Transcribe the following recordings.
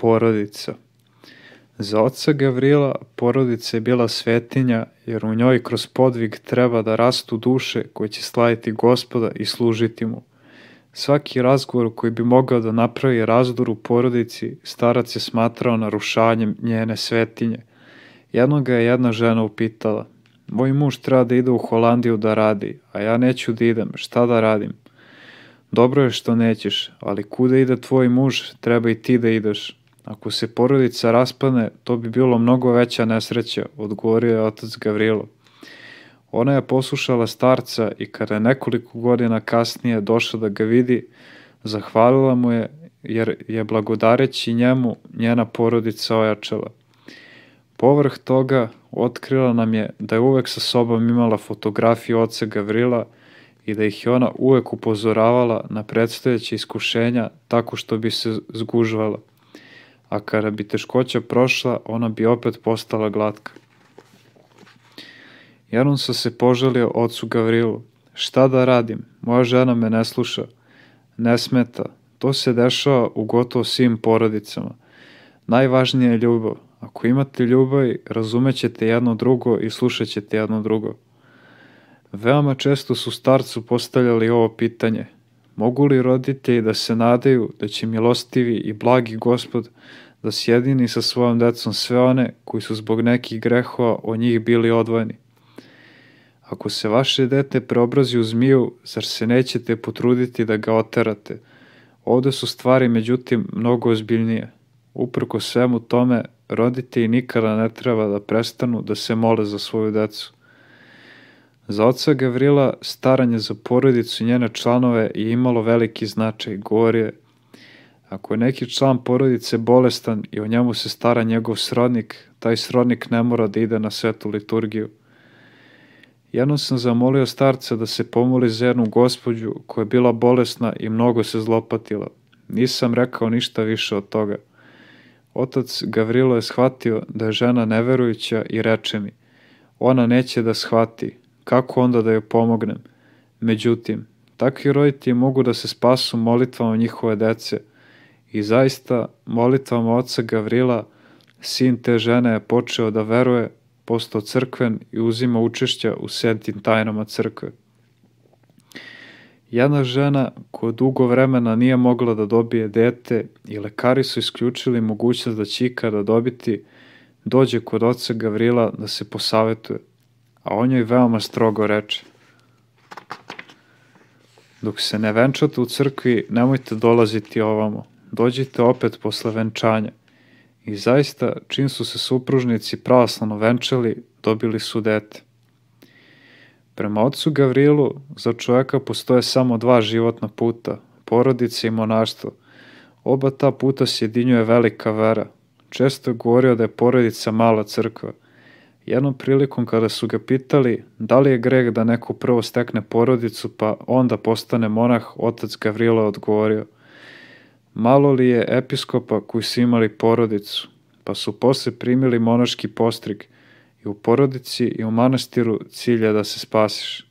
Porodica Za oca Gavrila porodica je bila svetinja, jer u njoj kroz podvig treba da rastu duše koje će slaviti gospoda i služiti mu. Svaki razgovor koji bi mogao da napravi razdor u porodici, starac je smatrao narušanjem njene svetinje. Jednog je jedna žena upitala, moj muž treba da ide u Holandiju da radi, a ja neću da idem, šta da radim? Dobro je što nećeš, ali kuda ide tvoj muž, treba i ti da ideš. Ako se porodica raspadne, to bi bilo mnogo veća nesreća, odgovorio je otac Gavrilo. Ona je poslušala starca i kada je nekoliko godina kasnije došla da ga vidi, zahvalila mu je jer je blagodareći njemu njena porodica ojačala. Povrh toga otkrila nam je da je uvek sa sobom imala fotografiju oca Gavrila i da ih je ona uvek upozoravala na predstojeće iskušenja tako što bi se zgužvala. A kada bi teškoća prošla, ona bi opet postala glatka. Janunsa se požalio ocu Gavrilu. Šta da radim? Moja žena me ne sluša. Ne smeta. To se dešava u gotovo svim porodicama. Najvažnije je ljubav. Ako imate ljubav, razumećete jedno drugo i slušat ćete jedno drugo. Veoma često su starcu postavljali ovo pitanje. Mogu li roditelji da se nadaju da će milostivi i blagi gospod da sjedini sa svojom decom sve one koji su zbog nekih grehova o njih bili odvojeni? Ako se vaše dete preobrazi u zmiju, zar se nećete potruditi da ga oterate? Ovde su stvari, međutim, mnogo ozbiljnije. Uprko svemu tome, roditelji nikada ne treba da prestanu da se mole za svoju decu. Za oca Gavrila staranje za porodicu i njene članove je imalo veliki značaj, govorio Ako je neki član porodice bolestan i o njemu se stara njegov srodnik, taj srodnik ne mora da ide na svetu liturgiju. Jednom sam zamolio starca da se pomoli za jednu gospođu koja je bila bolesna i mnogo se zlopatila. Nisam rekao ništa više od toga. Otac Gavrilo je shvatio da je žena neverujuća i reče mi, ona neće da shvati, kako onda da joj pomognem? Međutim, takvi roditelji mogu da se spasu molitvama njihove dece i zaista molitvama oca Gavrila sin te žene je počeo da veruje postao crkven i uzima učešća u svetim tajnama crkve. Jedna žena koja dugo vremena nije mogla da dobije dete i lekari su isključili mogućnost da će ikada dobiti, dođe kod oca Gavrila da se posavetuje, a on joj veoma strogo reče. Dok se ne venčate u crkvi, nemojte dolaziti ovamo, dođite opet posle venčanja. I zaista, čim su se supružnici pravoslavno venčali, dobili su dete. Prema ocu Gavrilu, za čoveka postoje samo dva životna puta, porodica i monaštvo. Oba ta puta sjedinjuje velika vera. Često je govorio da je porodica mala crkva. Jednom prilikom kada su ga pitali da li je greh da neko prvo stekne porodicu pa onda postane monah, otac Gavrilo odgovorio – Malo li je episkopa koji su imali porodicu, pa su posle primili monaški postrig i u porodici i u manastiru cilja da se spasiš.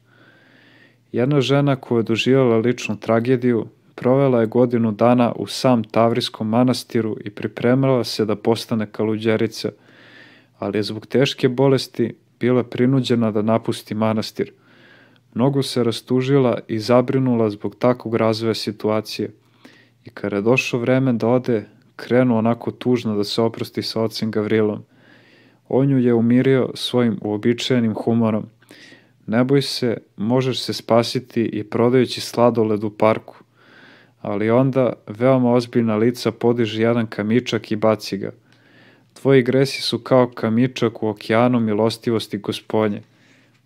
Jedna žena koja je doživjela ličnu tragediju provela je godinu dana u sam Tavrijskom manastiru i pripremala se da postane kaluđerica, ali je zbog teške bolesti bila prinuđena da napusti manastir. Mnogo se rastužila i zabrinula zbog takvog razvoja situacije – I kada je došlo vreme da ode, krenuo onako tužno da se oprosti sa ocem Gavrilom. On ju je umirio svojim uobičajenim humorom. Ne boj se, možeš se spasiti i prodajući sladoled u parku. Ali onda veoma ozbiljna lica podiže jedan kamičak i baci ga. Tvoji gresi su kao kamičak u okeanu milostivosti gospodnje.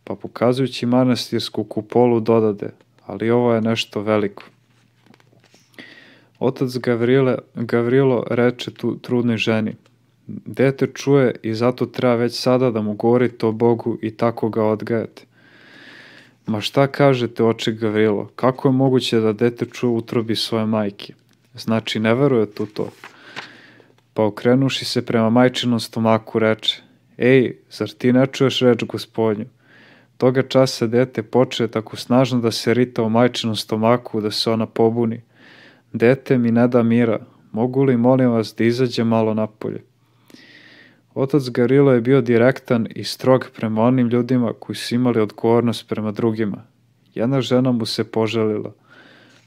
Pa pokazujući manastirsku kupolu dodade, ali ovo je nešto veliko. Otac Gavrile, Gavrilo reče tu trudnoj ženi, dete čuje i zato treba već sada da mu govorite o Bogu i tako ga odgajate. Ma šta kažete, oče Gavrilo, kako je moguće da dete čuje utrobi svoje majke? Znači, ne verujete u to. Pa okrenuši se prema majčinom stomaku reče, ej, zar ti ne čuješ reč gospodnju? Toga časa dete poče tako snažno da se rita u majčinom stomaku da se ona pobuni – Dete mi ne da mira, mogu li, molim vas, da izađe malo napolje? Otac Garilo je bio direktan i strog prema onim ljudima koji su imali odgovornost prema drugima. Jedna žena mu se poželila.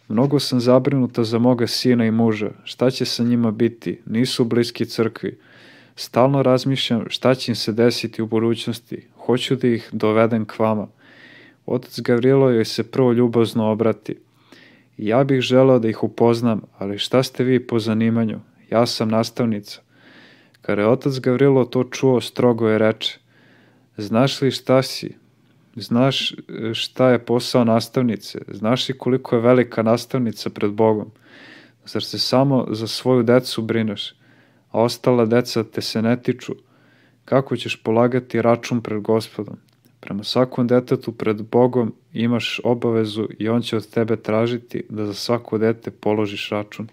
Mnogo sam zabrinuta za moga sina i muža. Šta će sa njima biti? Nisu bliski crkvi. Stalno razmišljam šta će im se desiti u budućnosti. Hoću da ih dovedem k vama. Otac Gavrilo joj se prvo ljubazno obrati. Ja bih želeo da ih upoznam, ali šta ste vi po zanimanju? Ja sam nastavnica. Kada je otac Gavrilo to čuo, strogo je reče. Znaš li šta si? Znaš e, šta je posao nastavnice? Znaš li koliko je velika nastavnica pred Bogom? Zar se samo za svoju decu brineš, a ostala deca te se ne tiču? Kako ćeš polagati račun pred gospodom? Prema svakom detetu pred Bogom imaš obavezu i on će od tebe tražiti da za svako dete položiš račun.